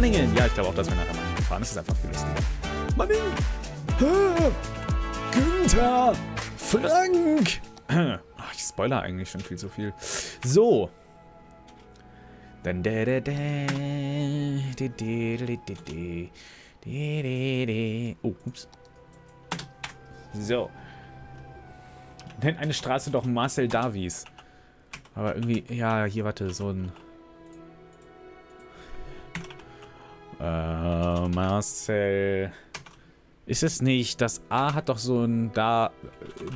Manningen. Ja, ich glaube auch, dass wir nachher Manningen fahren. Das ist einfach viel lustiger. Manningen. Günther. Frank. Ach, ich spoiler eigentlich schon viel zu viel. So. Dann da da da. Di, di, di, di, di. Di, di, di. Oh, ups. So. Nennt eine Straße doch Marcel Davies. Aber irgendwie, ja, hier, warte, so ein... Äh, Marcel... Ist es nicht? Das A hat doch so ein da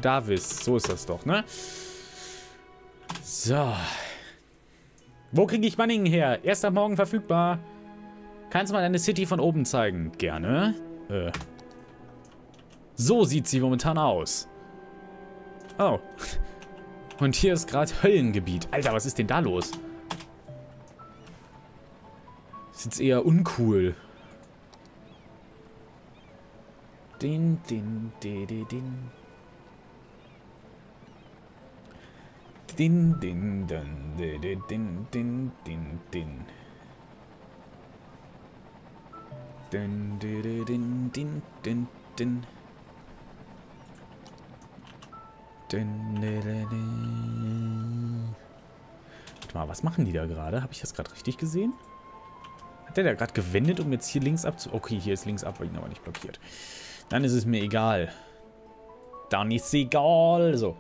Davis. So ist das doch, ne? So. Wo kriege ich Manningen her? Erst am Morgen verfügbar. Kannst du mal deine City von oben zeigen? Gerne. Äh. So sieht sie momentan aus. Oh. Und hier ist gerade Höllengebiet. Alter, was ist denn da los? Ist jetzt eher uncool. Din, din, din, din, din. Din, din, din, din, din, din, din, din. Din, din, din, din, din, din. Din, din, din, din. Warte mal, was machen die da gerade? Habe ich das gerade richtig gesehen? Hat der da gerade gewendet, um jetzt hier links abzu... Okay, hier ist links ab, aber ihn aber nicht blockiert. Dann ist es mir egal. Dann ist es egal. So.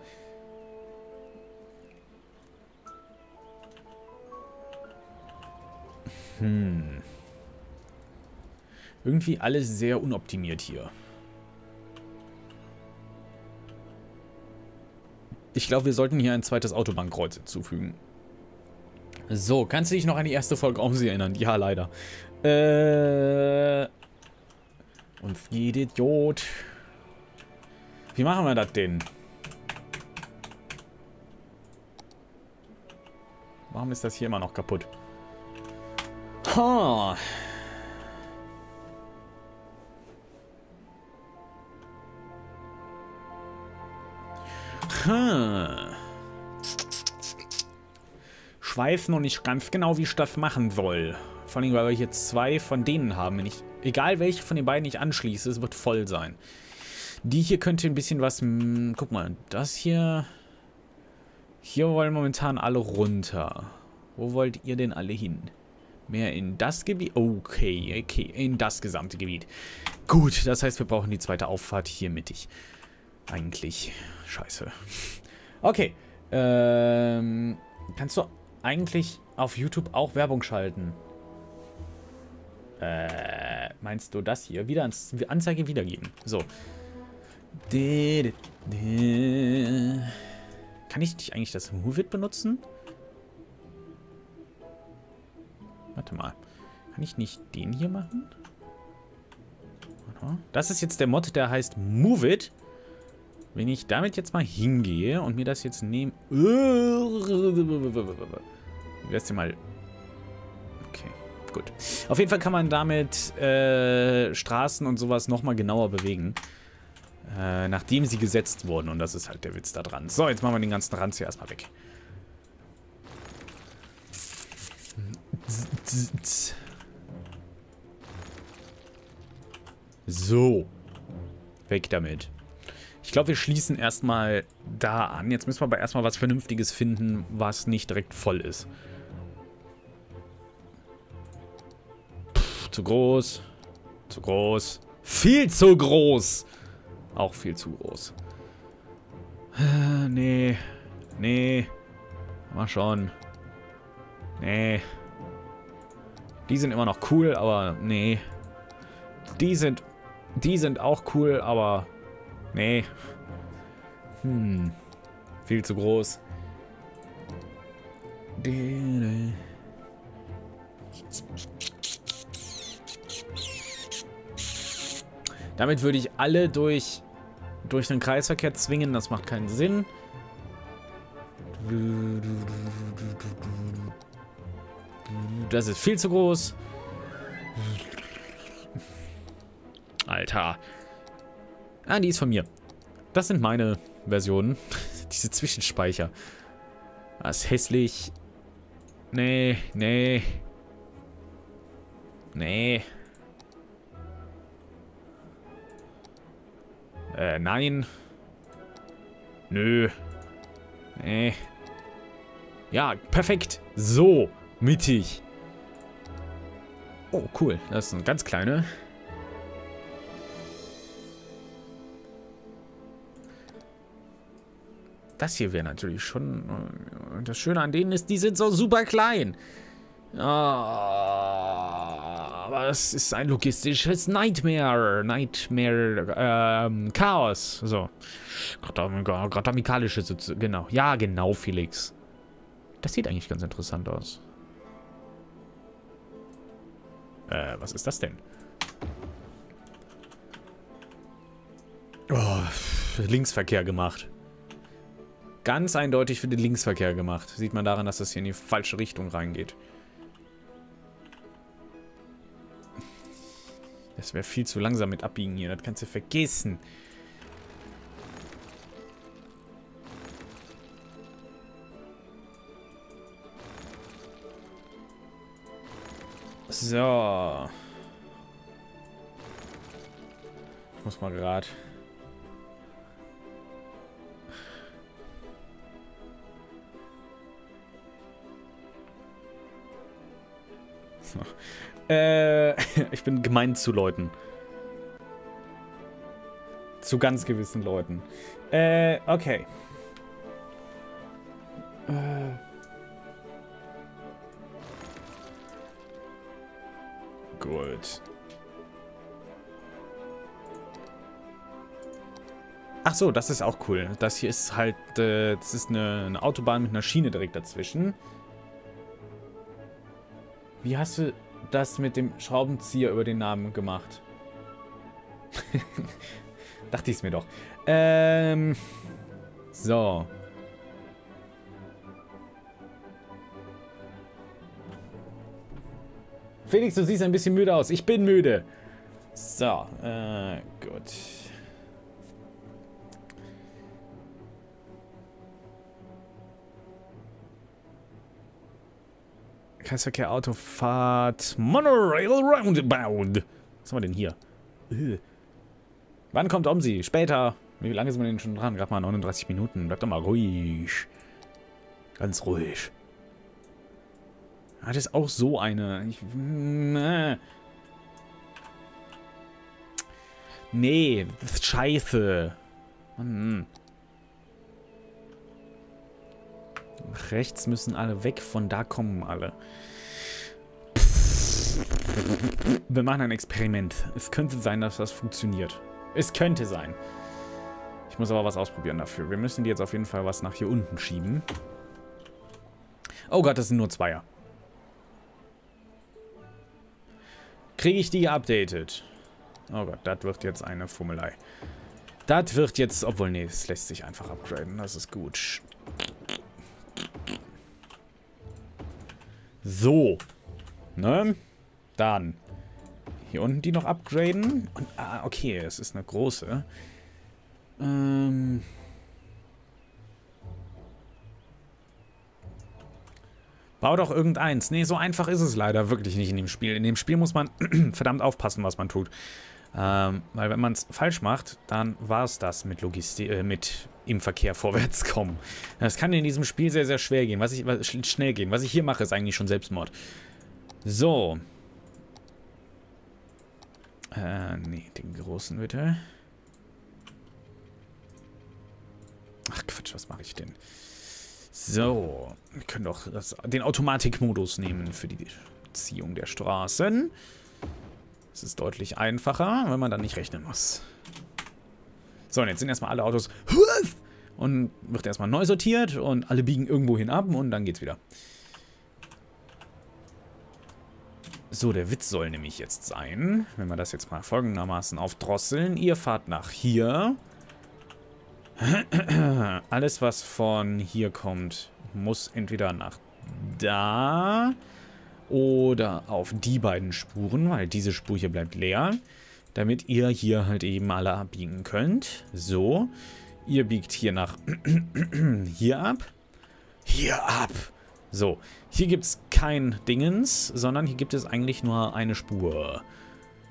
Hm. Irgendwie alles sehr unoptimiert hier. Ich glaube, wir sollten hier ein zweites Autobahnkreuz hinzufügen. So, kannst du dich noch an die erste Folge Omsi erinnern? Ja, leider. Äh... Und jeder Idiot. Wie machen wir das denn? Warum ist das hier immer noch kaputt? Ha. Ha. Ich weiß noch nicht ganz genau, wie ich das machen soll. Vor allem, weil wir hier zwei von denen haben. Wenn ich, egal welche von den beiden ich anschließe, es wird voll sein. Die hier könnte ein bisschen was... Hm, guck mal, das hier... Hier wollen momentan alle runter. Wo wollt ihr denn alle hin? Mehr in das Gebiet? Okay, okay, in das gesamte Gebiet. Gut, das heißt, wir brauchen die zweite Auffahrt hier mittig. Eigentlich. Scheiße. Okay. Ähm, kannst du eigentlich auf YouTube auch Werbung schalten? Äh, meinst du das hier? Wieder Anzeige wiedergeben. So. Kann ich nicht eigentlich das Move It benutzen? Warte mal. Kann ich nicht den hier machen? Das ist jetzt der Mod, der heißt Move It. Wenn ich damit jetzt mal hingehe und mir das jetzt nehme... Wär's denn mal... Okay, gut. Auf jeden Fall kann man damit äh, Straßen und sowas nochmal genauer bewegen. Äh, nachdem sie gesetzt wurden. Und das ist halt der Witz da dran. So, jetzt machen wir den ganzen Ranz hier erstmal weg. So. Weg damit. Ich glaube, wir schließen erstmal da an. Jetzt müssen wir aber erstmal was Vernünftiges finden, was nicht direkt voll ist. Zu groß. Zu groß. Viel zu groß. Auch viel zu groß. Nee. Nee. Mal schon. Nee. Die sind immer noch cool, aber nee. Die sind... Die sind auch cool, aber... Nee. Hm. Viel zu groß. Damit würde ich alle durch, durch den Kreisverkehr zwingen. Das macht keinen Sinn. Das ist viel zu groß. Alter. Ah, die ist von mir. Das sind meine Versionen. Diese Zwischenspeicher. Das ist hässlich. Nee, nee. Nee. Äh, nein. Nö. Nee. Ja, perfekt. So, mittig. Oh, cool. Das ist eine ganz kleine. Das hier wäre natürlich schon... Äh, das Schöne an denen ist, die sind so super klein. Ah, aber es ist ein logistisches Nightmare. Nightmare. Ähm, Chaos. So. Gerade amikalische... Genau. Ja, genau, Felix. Das sieht eigentlich ganz interessant aus. Äh, was ist das denn? Oh, Linksverkehr gemacht. Ganz eindeutig für den Linksverkehr gemacht. Sieht man daran, dass das hier in die falsche Richtung reingeht. Das wäre viel zu langsam mit abbiegen hier. Das kannst du vergessen. So. Ich muss mal gerade... Äh, ich bin gemein zu Leuten. Zu ganz gewissen Leuten. Äh, okay. Äh. Gut. Ach so, das ist auch cool. Das hier ist halt, äh, das ist eine, eine Autobahn mit einer Schiene direkt dazwischen. Wie hast du das mit dem Schraubenzieher über den Namen gemacht? Dachte ich es mir doch. Ähm. So. Felix, du siehst ein bisschen müde aus. Ich bin müde. So, äh, gut. Kreisverkehr, Autofahrt, Monorail Roundabout. Was haben wir denn hier? Äh. Wann kommt Omsi? Später. Wie lange sind wir denn schon dran? Gerade mal 39 Minuten. Bleib doch mal ruhig. Ganz ruhig. Ah, das ist auch so eine. Ich, äh. Nee, scheiße. Mann. Rechts müssen alle weg, von da kommen alle. Wir machen ein Experiment. Es könnte sein, dass das funktioniert. Es könnte sein. Ich muss aber was ausprobieren dafür. Wir müssen die jetzt auf jeden Fall was nach hier unten schieben. Oh Gott, das sind nur Zweier. Kriege ich die geupdatet? Oh Gott, das wird jetzt eine Fummelei. Das wird jetzt... Obwohl, nee, es lässt sich einfach upgraden. Das ist gut. So. Ne? Dann. Hier unten die noch upgraden. Und, ah, okay, es ist eine große. Ähm... Bau doch irgendeins. Nee, so einfach ist es leider wirklich nicht in dem Spiel. In dem Spiel muss man verdammt aufpassen, was man tut. Ähm, weil wenn man es falsch macht, dann war es das mit Logistik, äh, mit im Verkehr vorwärts kommen. Das kann in diesem Spiel sehr, sehr schwer gehen. Was ich, was, schnell gehen. Was ich hier mache, ist eigentlich schon Selbstmord. So. Äh, nee, den großen bitte. Ach Quatsch, was mache ich denn? So, wir können doch das, den Automatikmodus nehmen für die Ziehung der Straßen. Das ist deutlich einfacher, wenn man dann nicht rechnen muss. So, und jetzt sind erstmal alle Autos und wird erstmal neu sortiert und alle biegen irgendwo hin ab und dann geht's wieder. So, der Witz soll nämlich jetzt sein, wenn wir das jetzt mal folgendermaßen aufdrosseln. Ihr fahrt nach hier. Alles, was von hier kommt, muss entweder nach da oder auf die beiden Spuren, weil diese Spur hier bleibt leer, damit ihr hier halt eben alle abbiegen könnt. So, ihr biegt hier nach hier ab, hier ab, So, hier gibt es kein Dingens, sondern hier gibt es eigentlich nur eine Spur.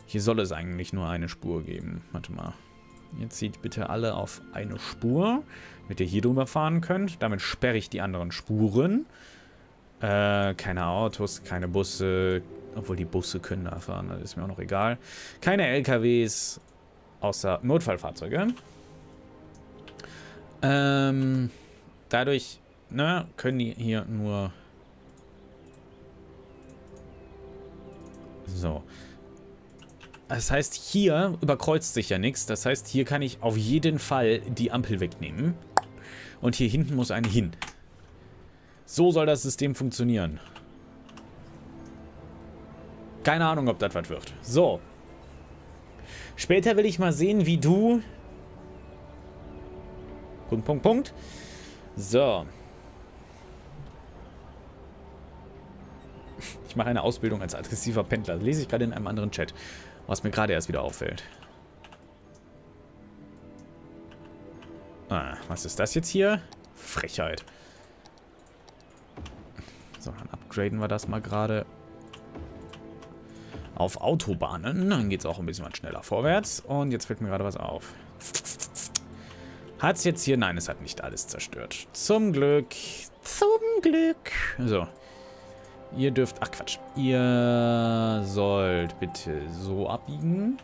Hier soll es eigentlich nur eine Spur geben. Warte mal. Jetzt zieht bitte alle auf eine Spur, damit ihr hier drüber fahren könnt. Damit sperre ich die anderen Spuren. Äh, keine Autos, keine Busse. Obwohl die Busse können da fahren, das ist mir auch noch egal. Keine LKWs, außer Notfallfahrzeuge. Ähm, dadurch, ne, können die hier nur... So. Das heißt, hier überkreuzt sich ja nichts. Das heißt, hier kann ich auf jeden Fall die Ampel wegnehmen. Und hier hinten muss eine hin. So soll das System funktionieren. Keine Ahnung, ob das was wird. So. Später will ich mal sehen, wie du... Punkt, Punkt, Punkt. So. Ich mache eine Ausbildung als aggressiver Pendler. Das lese ich gerade in einem anderen Chat. Was mir gerade erst wieder auffällt. Ah, was ist das jetzt hier? Frechheit. So, dann upgraden wir das mal gerade auf Autobahnen. Dann geht es auch ein bisschen was schneller vorwärts. Und jetzt fällt mir gerade was auf. Hat es jetzt hier... Nein, es hat nicht alles zerstört. Zum Glück. Zum Glück. So. Ihr dürft... Ach, Quatsch. Ihr sollt bitte so abbiegen.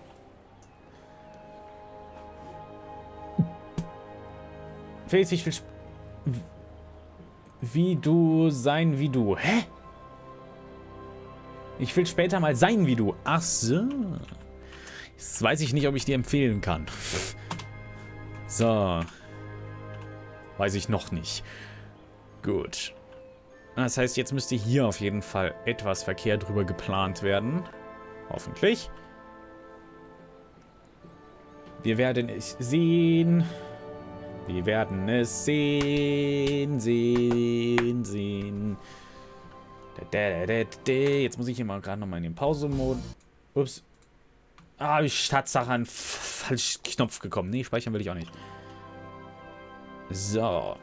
Felix, ich will... Wie du sein wie du. Hä? Ich will später mal sein wie du. Ach so. Jetzt weiß ich nicht, ob ich dir empfehlen kann. So. Weiß ich noch nicht. Gut. Das heißt, jetzt müsste hier auf jeden Fall etwas Verkehr drüber geplant werden. Hoffentlich. Wir werden es sehen. Wir werden es sehen, sehen, sehen. Jetzt muss ich hier mal gerade nochmal in den Pause-Mode. Ups. Ah, ich Tatsache an falschen Knopf gekommen. Nee, speichern will ich auch nicht. So.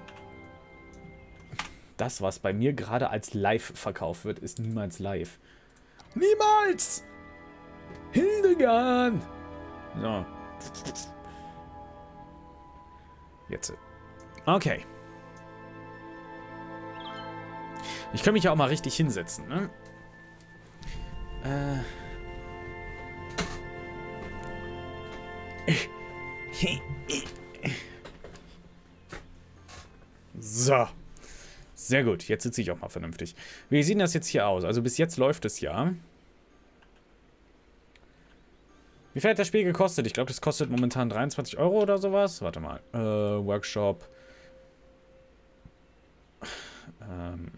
Das, was bei mir gerade als live verkauft wird, ist niemals live. Niemals! Hildegard! So. Jetzt. Okay. Ich kann mich ja auch mal richtig hinsetzen, ne? Äh. So. Sehr gut. Jetzt sitze ich auch mal vernünftig. Wie sieht das jetzt hier aus? Also bis jetzt läuft es ja. Wie viel hat das Spiel gekostet? Ich glaube, das kostet momentan 23 Euro oder sowas. Warte mal. Äh, Workshop. Ähm.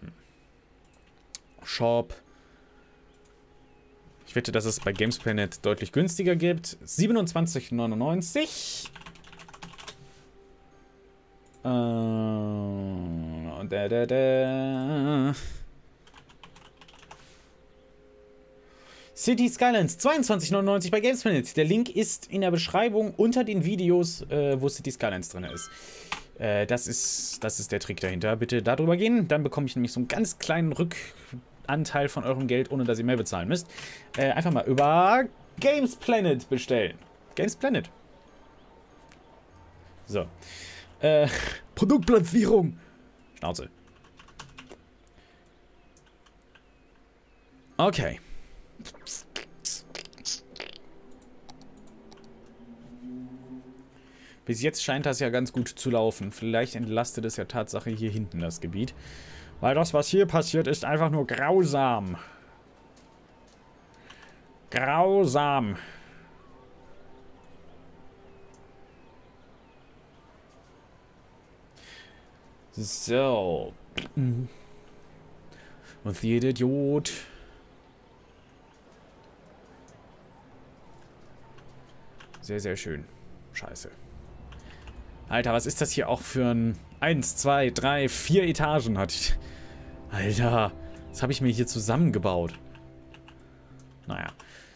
Shop. Ich wette, dass es bei Gamesplanet deutlich günstiger gibt. 27,99. Äh, da, da, da. City Skylines 22,99 bei Gamesplanet. Der Link ist in der Beschreibung unter den Videos, äh, wo City Skylines drin ist. Äh, das ist. Das ist der Trick dahinter. Bitte darüber gehen. Dann bekomme ich nämlich so einen ganz kleinen Rückanteil von eurem Geld, ohne dass ihr mehr bezahlen müsst. Äh, einfach mal über Gamesplanet bestellen. Gamesplanet. So. Äh, Produktplatzierung. Schnauze. Okay. Bis jetzt scheint das ja ganz gut zu laufen. Vielleicht entlastet es ja Tatsache hier hinten das Gebiet. Weil das, was hier passiert, ist einfach nur grausam. Grausam. So. Und jeder Idiot. Sehr, sehr schön. Scheiße. Alter, was ist das hier auch für ein... Eins, zwei, drei, vier Etagen hat ich... Alter, was habe ich mir hier zusammengebaut? Naja,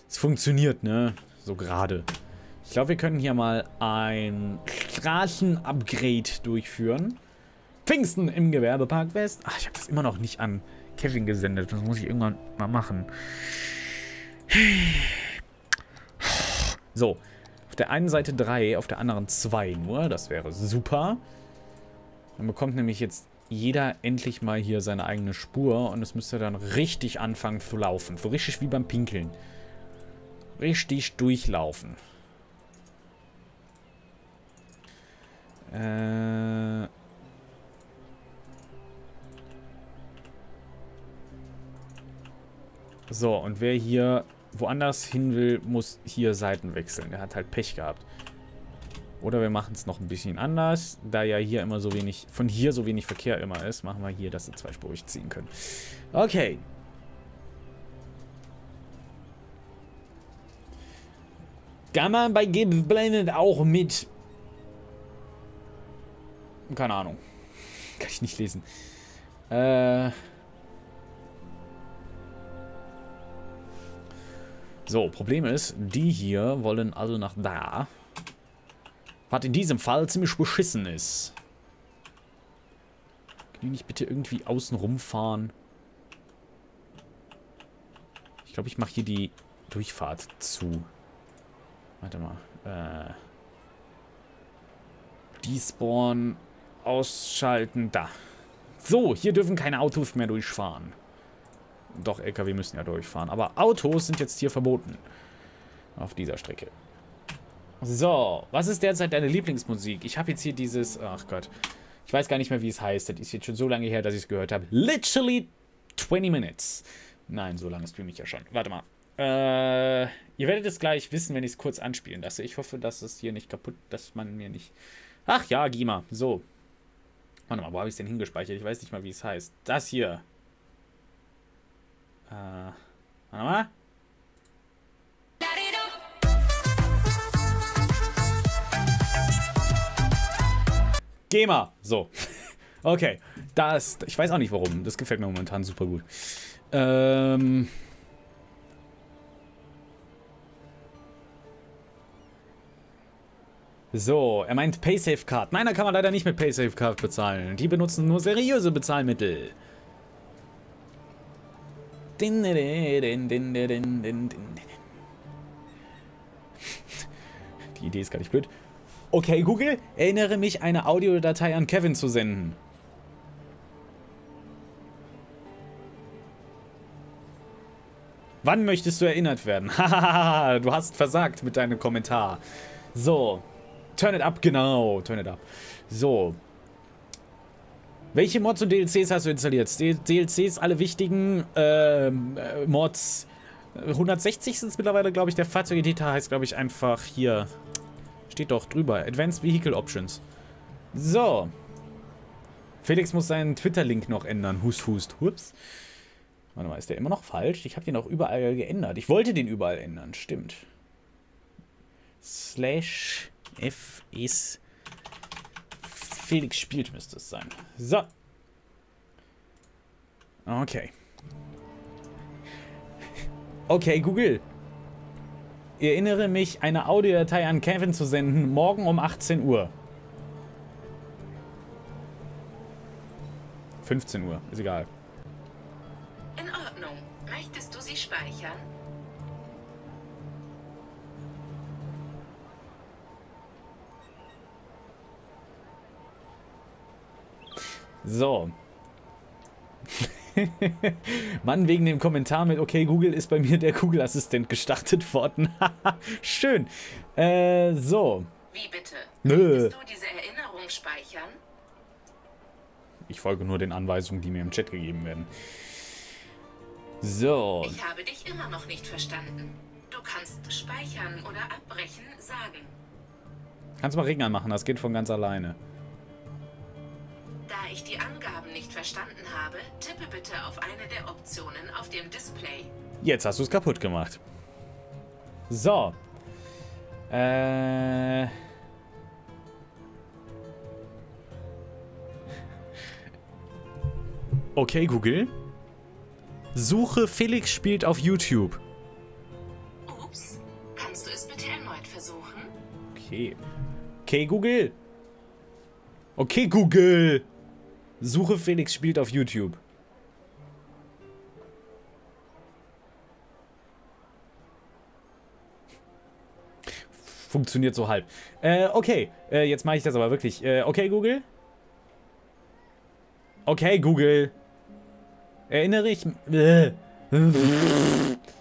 es funktioniert, ne? So gerade. Ich glaube, wir können hier mal ein Straßen-Upgrade durchführen. Pfingsten im Gewerbepark West. Ach, ich habe das immer noch nicht an Kevin gesendet. Das muss ich irgendwann mal machen. So. Der einen Seite 3, auf der anderen 2 nur. Das wäre super. Dann bekommt nämlich jetzt jeder endlich mal hier seine eigene Spur und es müsste dann richtig anfangen zu laufen. So richtig wie beim Pinkeln. Richtig durchlaufen. Äh... So, und wer hier woanders hin will, muss hier Seiten wechseln. Der hat halt Pech gehabt. Oder wir machen es noch ein bisschen anders. Da ja hier immer so wenig, von hier so wenig Verkehr immer ist, machen wir hier, dass sie zweispurig ziehen können. Okay. Kann man bei Gibbs Blended auch mit... Keine Ahnung. Kann ich nicht lesen. Äh... So, Problem ist, die hier wollen alle nach da. Was in diesem Fall ziemlich beschissen ist. Können die nicht bitte irgendwie außen rumfahren? Ich glaube, ich mache hier die Durchfahrt zu. Warte mal. Äh. Despawn ausschalten. Da. So, hier dürfen keine Autos mehr durchfahren. Doch, LKW müssen ja durchfahren. Aber Autos sind jetzt hier verboten. Auf dieser Strecke. So, was ist derzeit deine Lieblingsmusik? Ich habe jetzt hier dieses... Ach Gott. Ich weiß gar nicht mehr, wie es heißt. Das ist jetzt schon so lange her, dass ich es gehört habe. Literally 20 Minutes. Nein, so lange streame ich ja schon. Warte mal. Äh, ihr werdet es gleich wissen, wenn ich es kurz anspielen lasse. Ich hoffe, dass es hier nicht kaputt... Dass man mir nicht... Ach ja, Gima. So. Warte mal, wo habe ich es denn hingespeichert? Ich weiß nicht mal, wie es heißt. Das hier. Äh, warte mal. GEMA. So. Okay. Das, ich weiß auch nicht warum. Das gefällt mir momentan super gut. Ähm... So, er meint PaySafe Card. Nein, da kann man leider nicht mit PaySafe Card bezahlen. Die benutzen nur seriöse Bezahlmittel. Die Idee ist gar nicht blöd. Okay, Google, erinnere mich, eine Audiodatei an Kevin zu senden. Wann möchtest du erinnert werden? Hahaha, du hast versagt mit deinem Kommentar. So. Turn it up, genau. Turn it up. So. Welche Mods und DLCs hast du installiert? DLCs, alle wichtigen ähm, äh, Mods. 160 sind es mittlerweile, glaube ich. Der Fahrzeugeditor heißt, glaube ich, einfach hier. Steht doch drüber. Advanced Vehicle Options. So. Felix muss seinen Twitter-Link noch ändern. Hust, hust. Hups. Warte mal, ist der immer noch falsch? Ich habe den auch überall geändert. Ich wollte den überall ändern. Stimmt. Slash F ist Felix spielt, müsste es sein. So. Okay. Okay, Google. Erinnere mich, eine Audiodatei an Kevin zu senden, morgen um 18 Uhr. 15 Uhr, ist egal. In Ordnung. Möchtest du sie speichern? So. Mann, wegen dem Kommentar mit Okay, Google ist bei mir der Google-Assistent gestartet worden. Schön. Äh, so. Wie bitte? Nö. Möchtest du diese Erinnerung speichern? Ich folge nur den Anweisungen, die mir im Chat gegeben werden. So. Ich habe dich immer noch nicht verstanden. Du kannst speichern oder abbrechen sagen. Kannst mal Regen anmachen, das geht von ganz alleine. Da ich die Angaben nicht verstanden habe, tippe bitte auf eine der Optionen auf dem Display. Jetzt hast du es kaputt gemacht. So. Äh. Okay, Google. Suche Felix spielt auf YouTube. Ups. Kannst du es bitte erneut versuchen? Okay. Okay, Google. Okay, Google. Suche Felix spielt auf YouTube. Funktioniert so halb. Äh, okay. Äh, jetzt mache ich das aber wirklich. Äh, okay, Google? Okay, Google. Erinnere ich... Äh.